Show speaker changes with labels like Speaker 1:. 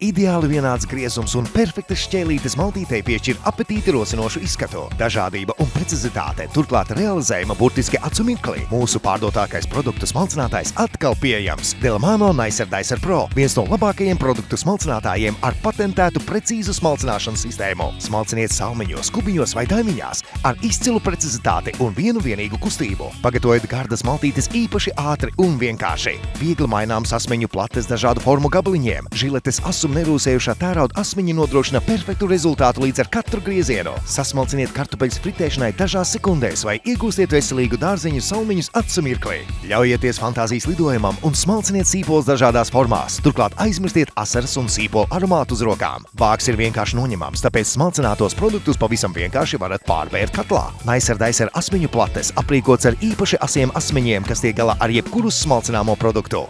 Speaker 1: Ideāli vienāds griezums un perfektas šķēlītes maltītei piešķir apetīti rosinošu izskatu. Dažādība un precizitāte turklāt realizējama burtiski acu mirklī. Mūsu pārdotākais produktu smalcinātājs atkal pieejams. Delmano Nicer Dicer Pro – viens no labākajiem produktu smalcinātājiem ar patentētu precīzu smalcināšanas sistēmu. Smalciniet salmiņos, kubiņos vai daimiņās ar izcilu precizitāti un vienu vienīgu kustību. Pagatavojiet gardas maltītes īpaši ātri un vienkārši. Viegli maināms asmeņu plates dažādu formu gabaliņiem, žiletes asum un nerūsējušā tērauda asmiņa nodrošina perfektu rezultātu līdz ar katru griezienu. Sasmalciniet kartupeļus fritēšanai dažās sekundēs vai iegūstiet veselīgu dārzeņu salmiņus acu mirklī. Ļaujieties fantāzijas lidojumam un smalciniet sīpols dažādās formās. Turklāt aizmirstiet asaras un sīpolu aromātu uz rokām. Vāks ir vienkārši noņemams, tāpēc smalcinātos produktus pavisam vienkārši varat pārvērt katlā. Nicer Dicer asmiņu plates aprīkots ar īpaši asiem asmiņiem, kas tiek galā ar jebkuru smalcināmo produktu.